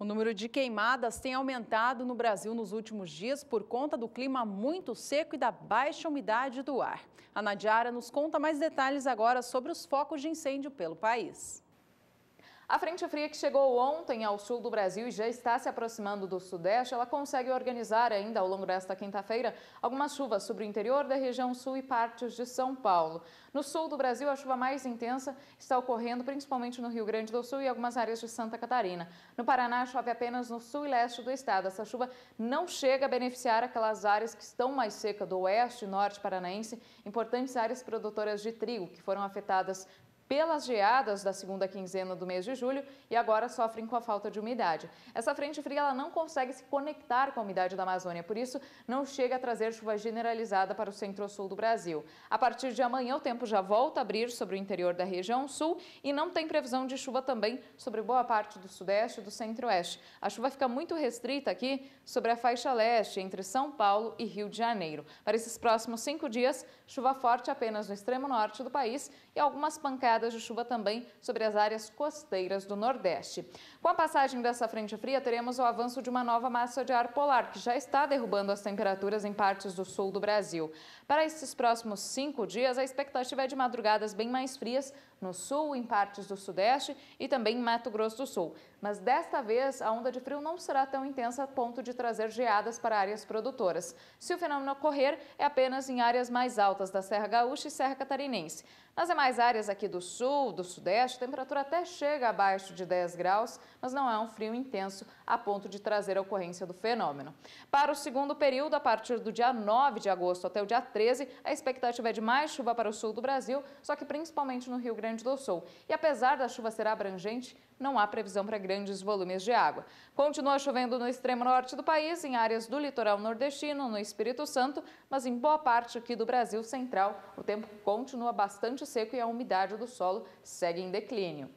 O número de queimadas tem aumentado no Brasil nos últimos dias por conta do clima muito seco e da baixa umidade do ar. A Nadiara nos conta mais detalhes agora sobre os focos de incêndio pelo país. A frente fria que chegou ontem ao sul do Brasil e já está se aproximando do sudeste, ela consegue organizar ainda ao longo desta quinta-feira algumas chuvas sobre o interior da região sul e partes de São Paulo. No sul do Brasil, a chuva mais intensa está ocorrendo principalmente no Rio Grande do Sul e algumas áreas de Santa Catarina. No Paraná, chove apenas no sul e leste do estado. Essa chuva não chega a beneficiar aquelas áreas que estão mais secas do oeste e norte paranaense, importantes áreas produtoras de trigo que foram afetadas pelas geadas da segunda quinzena do mês de julho e agora sofrem com a falta de umidade. Essa frente fria ela não consegue se conectar com a umidade da Amazônia, por isso não chega a trazer chuva generalizada para o centro-sul do Brasil. A partir de amanhã o tempo já volta a abrir sobre o interior da região sul e não tem previsão de chuva também sobre boa parte do sudeste e do centro-oeste. A chuva fica muito restrita aqui sobre a faixa leste, entre São Paulo e Rio de Janeiro. Para esses próximos cinco dias, chuva forte apenas no extremo norte do país e algumas pancadas pancadas de chuva também sobre as áreas costeiras do Nordeste. Com a passagem dessa frente fria, teremos o avanço de uma nova massa de ar polar, que já está derrubando as temperaturas em partes do sul do Brasil. Para esses próximos cinco dias, a expectativa é de madrugadas bem mais frias no sul, em partes do sudeste e também em Mato Grosso do Sul. Mas desta vez, a onda de frio não será tão intensa a ponto de trazer geadas para áreas produtoras. Se o fenômeno ocorrer, é apenas em áreas mais altas da Serra Gaúcha e Serra Catarinense. Nas demais áreas aqui do sul, do sudeste, a temperatura até chega abaixo de 10 graus, mas não é um frio intenso a ponto de trazer a ocorrência do fenômeno. Para o segundo período, a partir do dia 9 de agosto até o dia 13, a expectativa é de mais chuva para o sul do Brasil, só que principalmente no Rio Grande do Sul. E apesar da chuva ser abrangente, não há previsão para grandes volumes de água. Continua chovendo no extremo norte do país, em áreas do litoral nordestino, no Espírito Santo, mas em boa parte aqui do Brasil central, o tempo continua bastante seco e a umidade do solo segue em declínio.